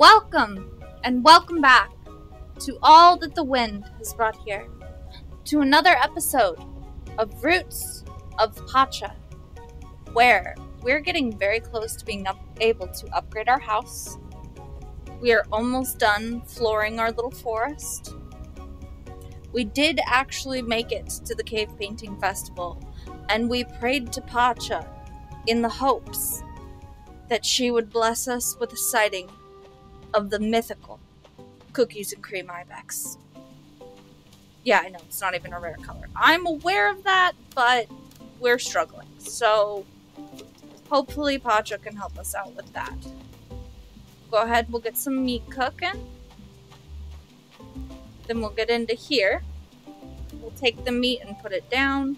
Welcome and welcome back to all that the wind has brought here to another episode of Roots of Pacha, where we're getting very close to being up- able to upgrade our house. We are almost done flooring our little forest. We did actually make it to the Cave Painting Festival, and we prayed to Pacha in the hopes that she would bless us with a sighting of the mythical cookies and cream ibex. Yeah, I know it's not even a rare color. I'm aware of that, but we're struggling. So hopefully Pacha can help us out with that. Go ahead, we'll get some meat cooking. Then we'll get into here. We'll take the meat and put it down.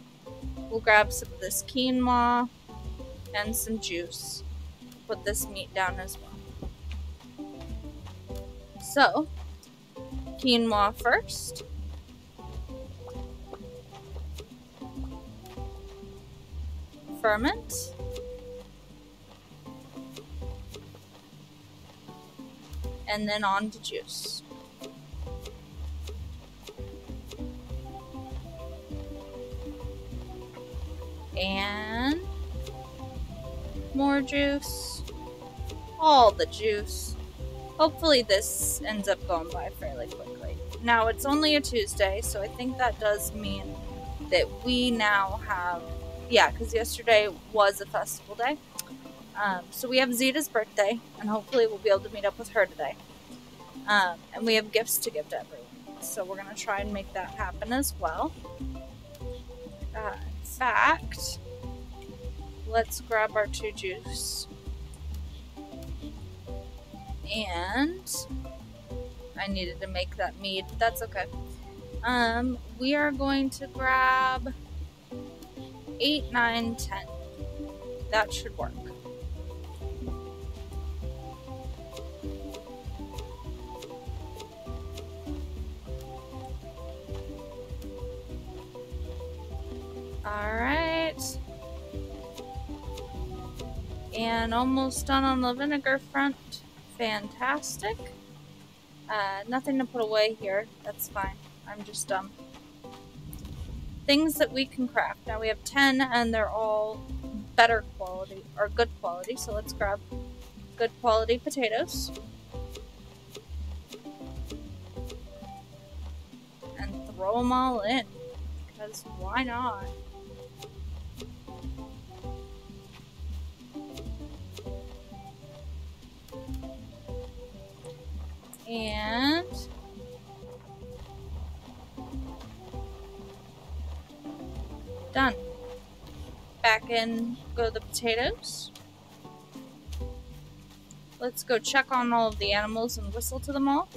We'll grab some of this quinoa and some juice. Put this meat down as well. So, quinoa first. Ferment. And then on to juice. And more juice. All the juice. Hopefully this ends up going by fairly quickly. Now it's only a Tuesday, so I think that does mean that we now have yeah, because yesterday was a festival day. Um, so we have Zeta's birthday, and hopefully we'll be able to meet up with her today. Um, and we have gifts to give to everyone. So we're going to try and make that happen as well. Uh, in fact, let's grab our two juice. And I needed to make that mead. That's okay. Um, we are going to grab 8, 9, 10. That should work. Alright. And almost done on the vinegar front. Fantastic. Uh, nothing to put away here. That's fine. I'm just dumb. Things that we can craft. Now we have 10 and they're all better quality or good quality. So let's grab good quality potatoes. And throw them all in. Because why not? And done. Back in go the potatoes. Let's go check on all of the animals and whistle to them all.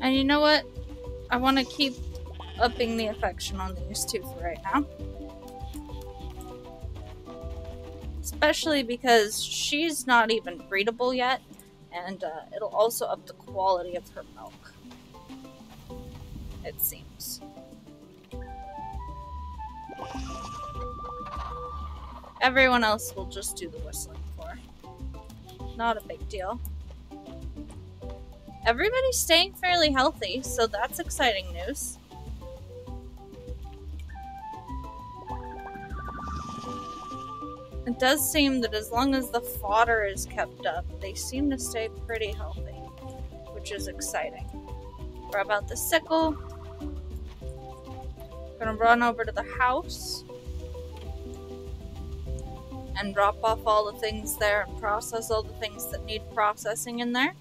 And you know what? I want to keep upping the affection on these two for right now. Especially because she's not even breedable yet, and uh, it'll also up the quality of her milk. It seems. Everyone else will just do the whistling for. Not a big deal. Everybody's staying fairly healthy, so that's exciting news. Does seem that as long as the fodder is kept up, they seem to stay pretty healthy, which is exciting. Grab out the sickle. Gonna run over to the house and drop off all the things there and process all the things that need processing in there.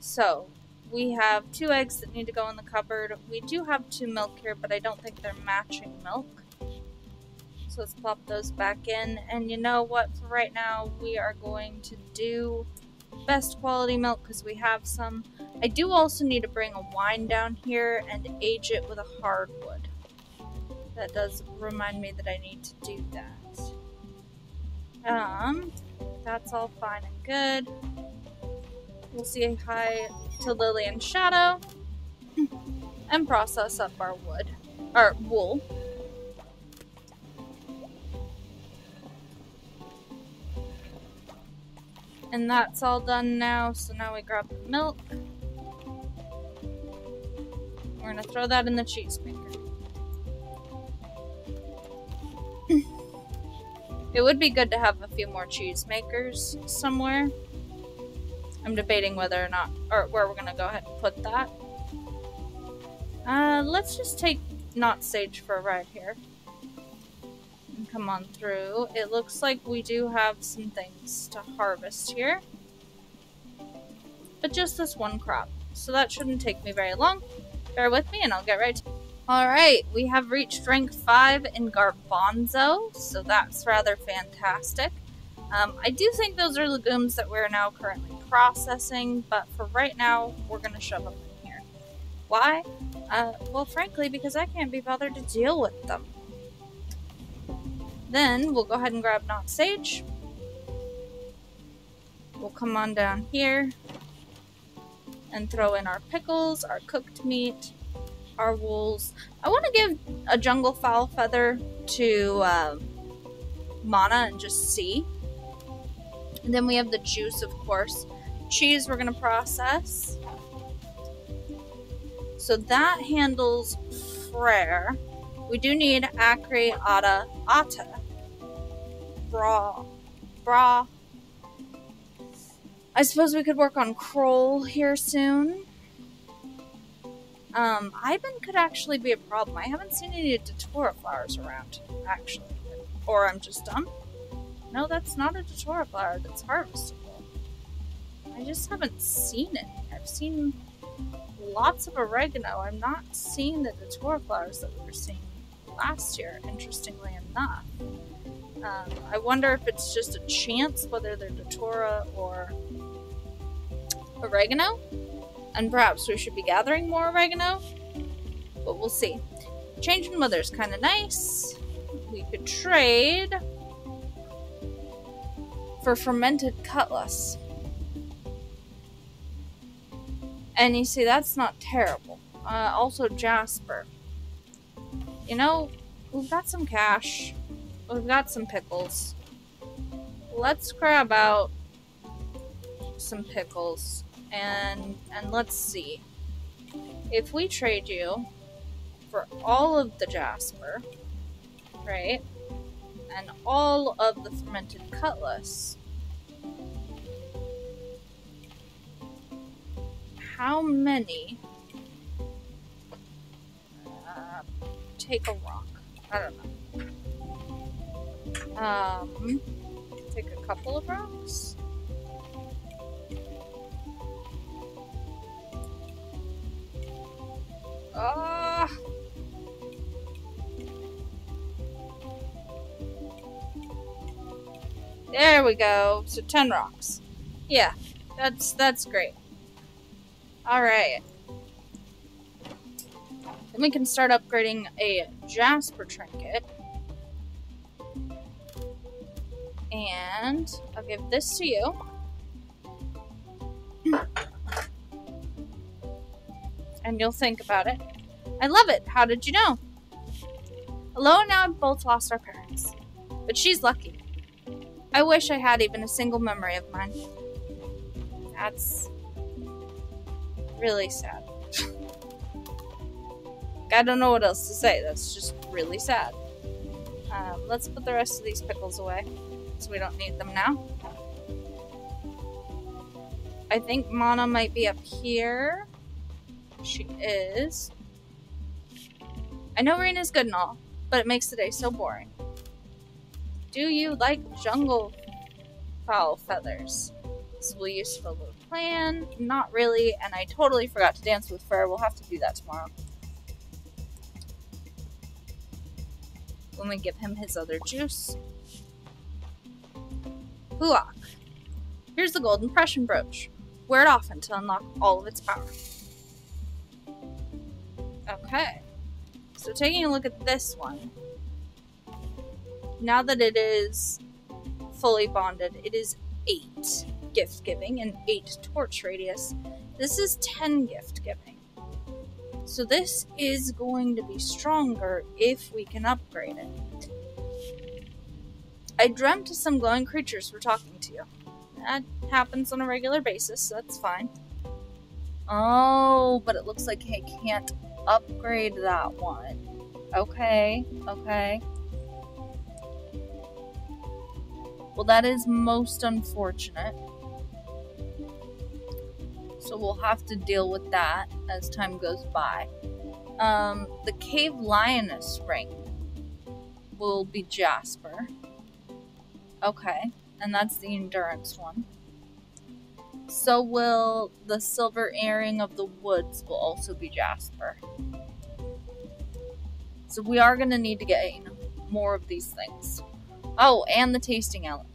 So, we have two eggs that need to go in the cupboard. We do have two milk here, but I don't think they're matching milk. Let's plop those back in. And you know what? For right now, we are going to do best quality milk because we have some. I do also need to bring a wine down here and age it with a hardwood. That does remind me that I need to do that. Um, that's all fine and good. We'll say hi to Lily and Shadow. and process up our wood, or wool. And that's all done now, so now we grab the milk. We're gonna throw that in the cheese maker. it would be good to have a few more cheese makers somewhere. I'm debating whether or not, or where we're gonna go ahead and put that. Uh, let's just take Not Sage for a ride here. Come on through. It looks like we do have some things to harvest here. But just this one crop. So that shouldn't take me very long. Bear with me and I'll get right to Alright, we have reached rank 5 in Garbanzo, so that's rather fantastic. Um, I do think those are legumes that we're now currently processing, but for right now, we're going to shove them in here. Why? Uh, well, frankly, because I can't be bothered to deal with them. Then, we'll go ahead and grab Not Sage. We'll come on down here and throw in our pickles, our cooked meat, our wools. I want to give a jungle fowl feather to uh, Mana and just see. And then we have the juice, of course. Cheese we're going to process. So that handles Frere. We do need Acri, Ada, Ata. Bra. Bra. I suppose we could work on Kroll here soon. Um, Ivan could actually be a problem. I haven't seen any Datura flowers around, actually. Or I'm just dumb. No, that's not a Datura flower that's harvestable. I just haven't seen it. I've seen lots of oregano. I'm not seeing the Datura flowers that we were seeing last year, interestingly enough. Um, I wonder if it's just a chance whether they're Datura or oregano. And perhaps we should be gathering more oregano. But we'll see. Changing weather's kind of nice. We could trade for fermented cutlass. And you see, that's not terrible. Uh, also, Jasper. You know, we've got some cash. We've got some pickles. Let's grab out some pickles and and let's see. If we trade you for all of the jasper, right? And all of the fermented cutlass. How many uh, take a rock? I don't know. Um, take a couple of rocks. Ah. There we go. So 10 rocks. Yeah, that's that's great. Alright. Then we can start upgrading a Jasper trinket. And I'll give this to you. and you'll think about it. I love it. How did you know? Aloha and I both lost our parents, but she's lucky. I wish I had even a single memory of mine. That's really sad. I don't know what else to say. That's just really sad. Um, let's put the rest of these pickles away, we don't need them now. I think Mana might be up here. She is. I know rain is good and all, but it makes the day so boring. Do you like jungle fowl feathers? This will be useful little plan. Not really, and I totally forgot to dance with Fur. We'll have to do that tomorrow. When we give him his other juice. Huak. Here's the golden Prussian brooch. Wear it often to unlock all of its power. Okay. So taking a look at this one. Now that it is fully bonded, it is 8 gift giving and 8 torch radius. This is 10 gift giving. So this is going to be stronger if we can upgrade it. I dreamt some glowing creatures were talking to you. That happens on a regular basis, so that's fine. Oh, but it looks like I can't upgrade that one. Okay, okay. Well, that is most unfortunate. So we'll have to deal with that as time goes by. Um, the Cave Lioness ring will be Jasper. Okay, and that's the endurance one. So will the silver earring of the woods will also be Jasper. So we are gonna need to gain more of these things. Oh, and the tasting element.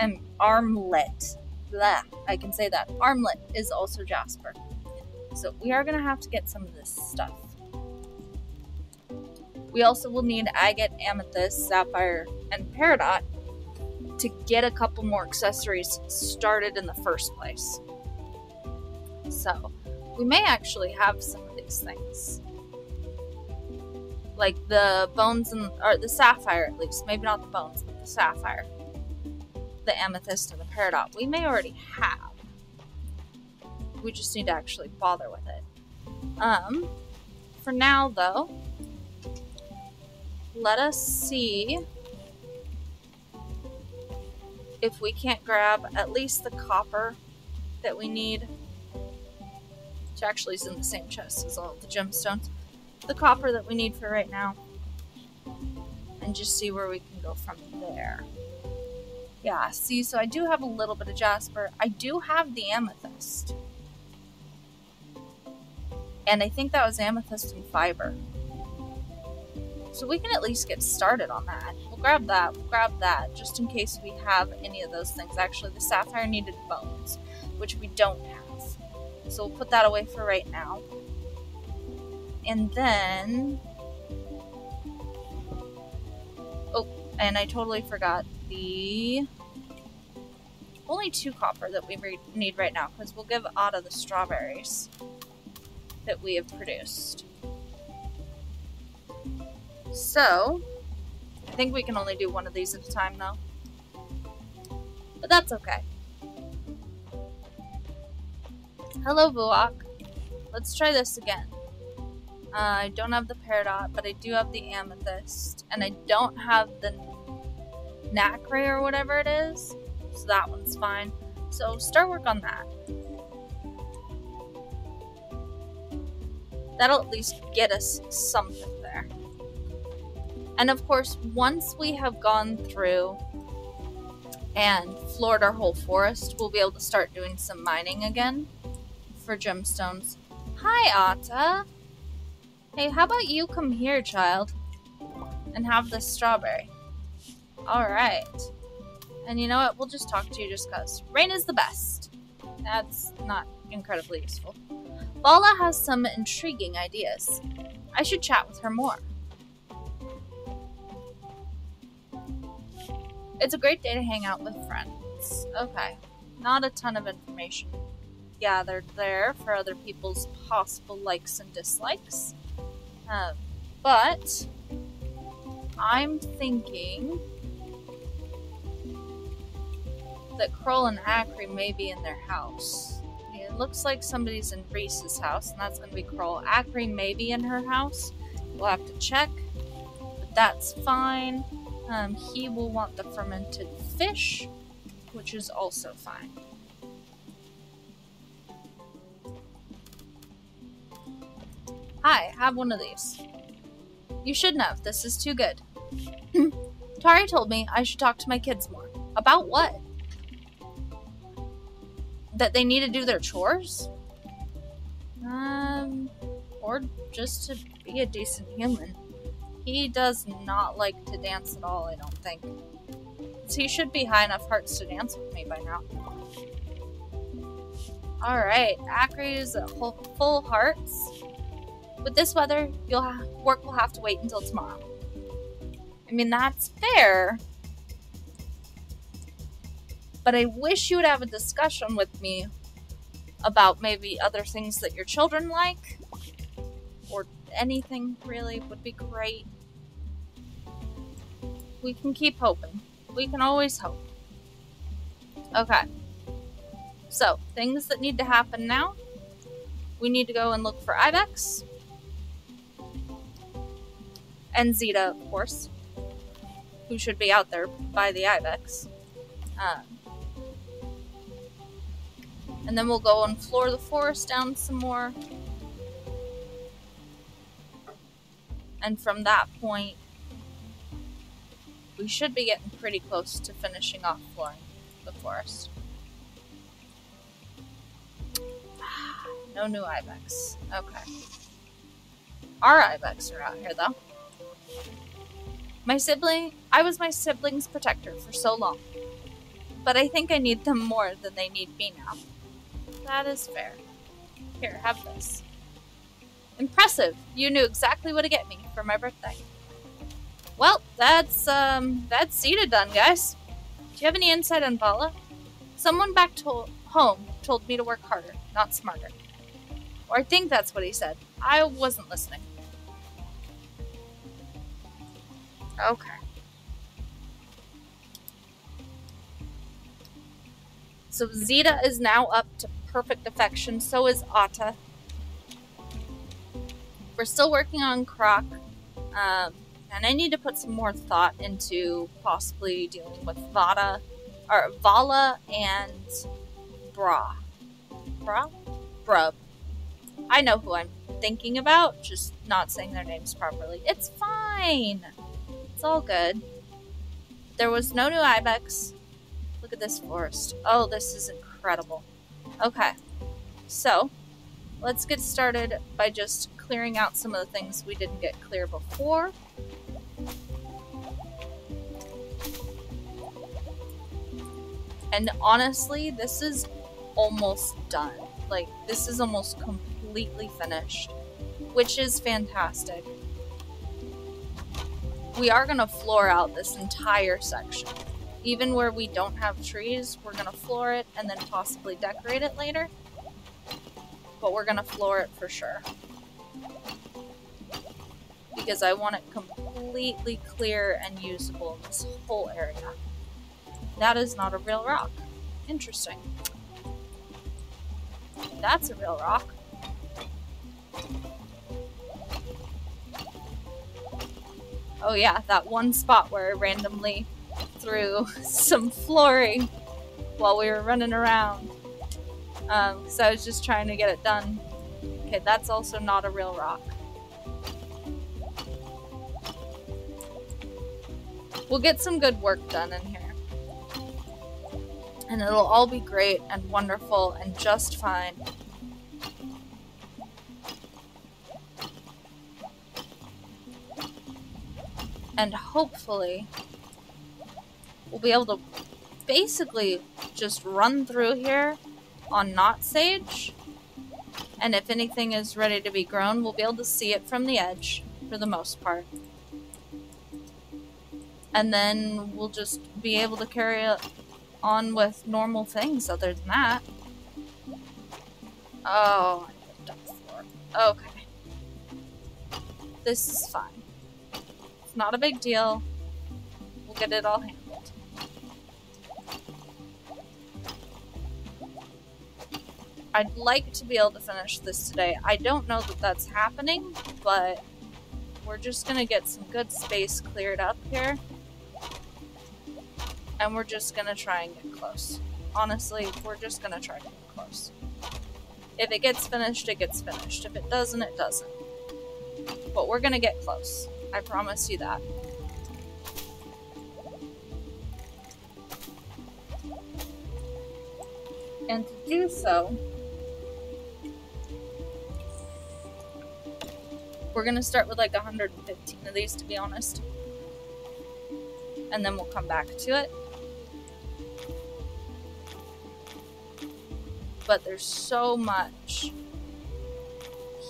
Um, armlet. Blah, I can say that. Armlet is also Jasper. So we are gonna have to get some of this stuff. We also will need agate, amethyst, sapphire, and peridot to get a couple more accessories started in the first place. So, we may actually have some of these things. Like the bones and or the sapphire at least, maybe not the bones, but the sapphire. The amethyst and the peridot. We may already have. We just need to actually bother with it. Um for now though, let us see if we can't grab at least the copper that we need, which actually is in the same chest as all the gemstones, the copper that we need for right now, and just see where we can go from there. Yeah, see, so I do have a little bit of jasper. I do have the amethyst. And I think that was amethyst and fiber. So we can at least get started on that. We'll grab that, we'll grab that, just in case we have any of those things. Actually, the sapphire needed bones, which we don't have. So we'll put that away for right now. And then... Oh, and I totally forgot the... Only two copper that we need right now, because we'll give Ada the strawberries that we have produced. So, I think we can only do one of these at a time though. But that's okay. Hello, Vuok. Let's try this again. Uh, I don't have the peridot, but I do have the amethyst. And I don't have the nacre or whatever it is. So that one's fine. So start work on that. That'll at least get us something. And of course, once we have gone through and floored our whole forest, we'll be able to start doing some mining again for gemstones. Hi, Ata. Hey, how about you come here, child, and have this strawberry? Alright. And you know what? We'll just talk to you just because. Rain is the best. That's not incredibly useful. Bala has some intriguing ideas. I should chat with her more. It's a great day to hang out with friends. Okay. Not a ton of information gathered there for other people's possible likes and dislikes. Uh, but I'm thinking that Kroll and Acri may be in their house. It looks like somebody's in Reese's house, and that's going to be Kroll. Acri may be in her house. We'll have to check, but that's fine. Um, he will want the fermented fish, which is also fine. Hi, have one of these. You shouldn't have. This is too good. Tari told me I should talk to my kids more. About what? That they need to do their chores? Um, or just to be a decent human. He does not like to dance at all, I don't think. So he should be high enough hearts to dance with me by now. Alright, Acri's full, full hearts. With this weather, you'll work will have to wait until tomorrow. I mean, that's fair. But I wish you would have a discussion with me about maybe other things that your children like or anything really would be great. We can keep hoping. We can always hope. Okay. So, things that need to happen now. We need to go and look for Ibex. And Zeta, of course. Who should be out there by the Ibex. Um, and then we'll go and floor the forest down some more. And from that point, we should be getting pretty close to finishing off flooring the forest. No new ibex. Okay. Our ibex are out here, though. My sibling, I was my sibling's protector for so long. But I think I need them more than they need me now. That is fair. Here, have this. Impressive. You knew exactly what to get me for my birthday. Well, that's, um, that's Zeta done, guys. Do you have any insight on Vala? Someone back to home told me to work harder, not smarter. Or I think that's what he said. I wasn't listening. Okay. So Zeta is now up to perfect affection. So is Ata. We're still working on Croc. Um, and I need to put some more thought into possibly dealing with Vada, or Vala and Bra. Bra? Brub. I know who I'm thinking about, just not saying their names properly. It's fine. It's all good. There was no new ibex. Look at this forest. Oh, this is incredible. Okay. So, let's get started by just clearing out some of the things we didn't get clear before. And honestly, this is almost done. Like, this is almost completely finished, which is fantastic. We are going to floor out this entire section. Even where we don't have trees, we're going to floor it and then possibly decorate it later. But we're going to floor it for sure. Because I want it completely clear and usable this whole area. That is not a real rock. Interesting. That's a real rock. Oh yeah, that one spot where I randomly threw some flooring while we were running around. Um, so I was just trying to get it done. Okay, that's also not a real rock. We'll get some good work done in here and it'll all be great and wonderful and just fine. And hopefully, we'll be able to basically just run through here on not sage. And if anything is ready to be grown, we'll be able to see it from the edge for the most part. And then we'll just be able to carry it on with normal things other than that. Oh, Okay. This is fine. It's not a big deal. We'll get it all handled. I'd like to be able to finish this today. I don't know that that's happening, but we're just gonna get some good space cleared up here and we're just gonna try and get close. Honestly, we're just gonna try to get close. If it gets finished, it gets finished. If it doesn't, it doesn't. But we're gonna get close. I promise you that. And to do so, we're gonna start with like 115 of these to be honest. And then we'll come back to it. But there's so much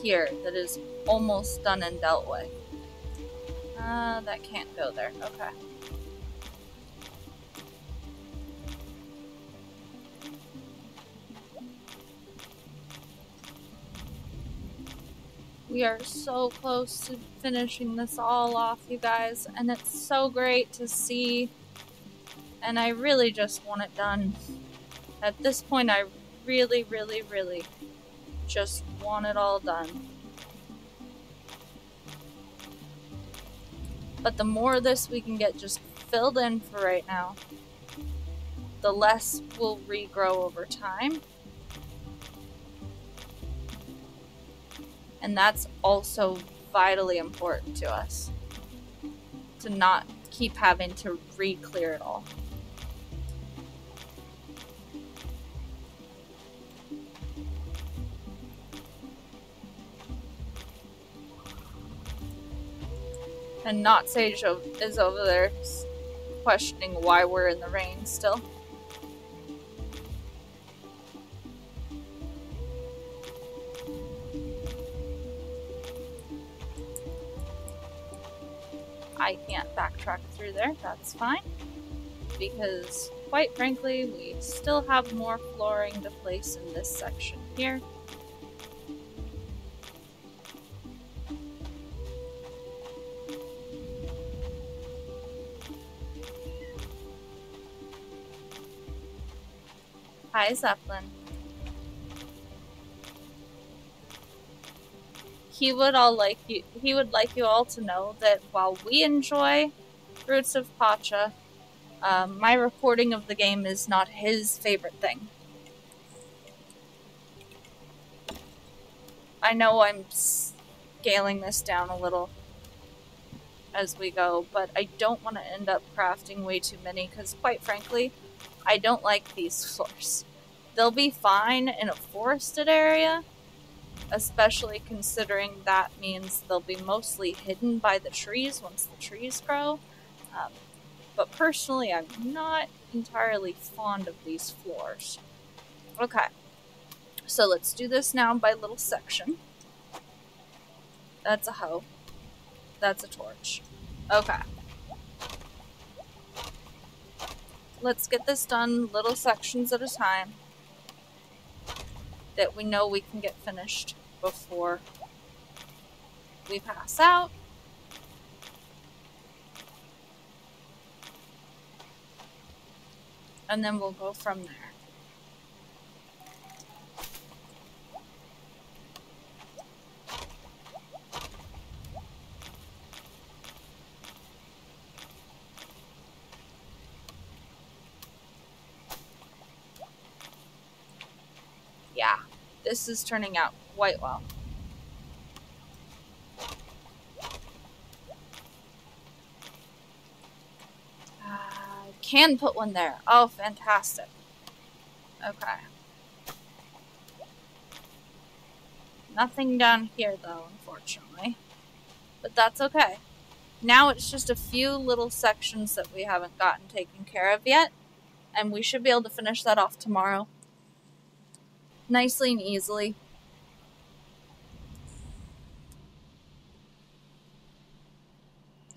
here that is almost done and dealt with. Uh, that can't go there. Okay. We are so close to finishing this all off, you guys, and it's so great to see. And I really just want it done. At this point, I really, really, really just want it all done. But the more of this we can get just filled in for right now, the less will regrow over time. And that's also vitally important to us. To not keep having to re-clear it all. And not Sage is over there questioning why we're in the rain still. I can't backtrack through there, that's fine. Because, quite frankly, we still have more flooring to place in this section here. Hi, Zeppelin. He would all like you. He would like you all to know that while we enjoy Roots of Pacha, um, my recording of the game is not his favorite thing. I know I'm scaling this down a little as we go, but I don't want to end up crafting way too many because, quite frankly, I don't like these floors. They'll be fine in a forested area, especially considering that means they'll be mostly hidden by the trees once the trees grow. Um, but personally, I'm not entirely fond of these floors. Okay, so let's do this now by little section. That's a hoe. That's a torch. Okay. Let's get this done little sections at a time that we know we can get finished before we pass out. And then we'll go from there. This is turning out quite well. Uh, can put one there. Oh, fantastic. Okay. Nothing down here, though, unfortunately. But that's okay. Now it's just a few little sections that we haven't gotten taken care of yet. And we should be able to finish that off tomorrow nicely and easily.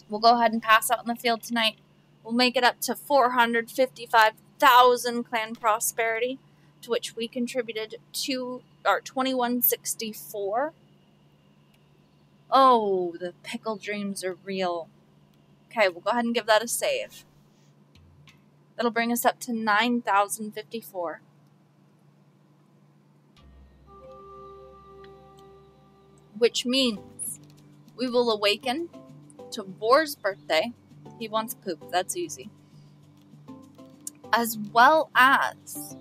We'll go ahead and pass out in the field tonight. We'll make it up to 455,000 clan prosperity, to which we contributed to or 2164. Oh, the pickle dreams are real. Okay, we'll go ahead and give that a save. That'll bring us up to 9,054. Which means we will awaken to Vor's birthday. He wants poop, that's easy. As well as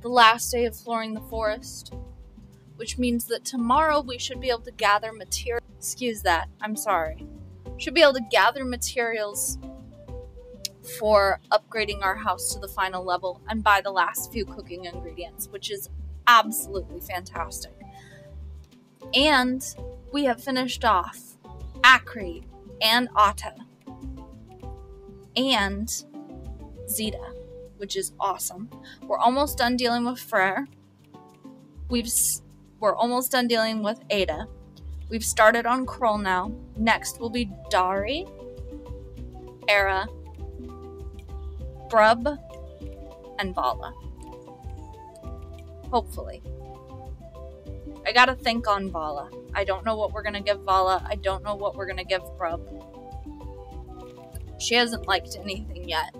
the last day of flooring the forest, which means that tomorrow we should be able to gather material. Excuse that, I'm sorry. Should be able to gather materials for upgrading our house to the final level and buy the last few cooking ingredients, which is absolutely fantastic. And we have finished off Acri and Ata and Zeta, which is awesome. We're almost done dealing with Frere. We've we're almost done dealing with Ada. We've started on Kroll now. Next will be Dari, Era, Brub, and Vala. Hopefully. I gotta think on Vala. I don't know what we're gonna give Vala. I don't know what we're gonna give Brub. She hasn't liked anything yet.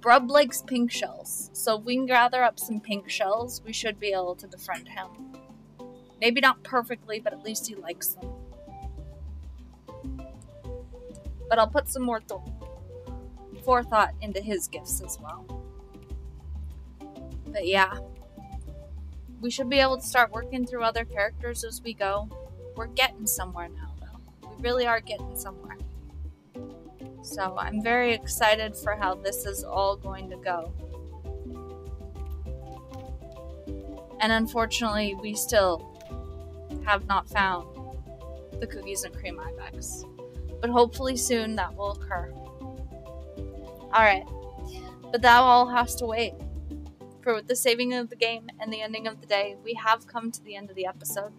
Brub likes pink shells, so if we can gather up some pink shells, we should be able to befriend him. Maybe not perfectly, but at least he likes them. But I'll put some more th- forethought into his gifts as well. But yeah, we should be able to start working through other characters as we go. We're getting somewhere now, though. We really are getting somewhere. So I'm very excited for how this is all going to go. And unfortunately, we still have not found the cookies and cream ibex. But hopefully soon that will occur. Alright. But that all has to wait. For the saving of the game and the ending of the day, we have come to the end of the episode.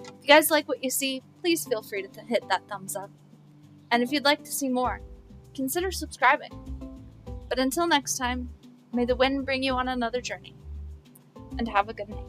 If you guys like what you see, please feel free to th- hit that thumbs up. And if you'd like to see more, consider subscribing. But until next time, may the wind bring you on another journey. And have a good night.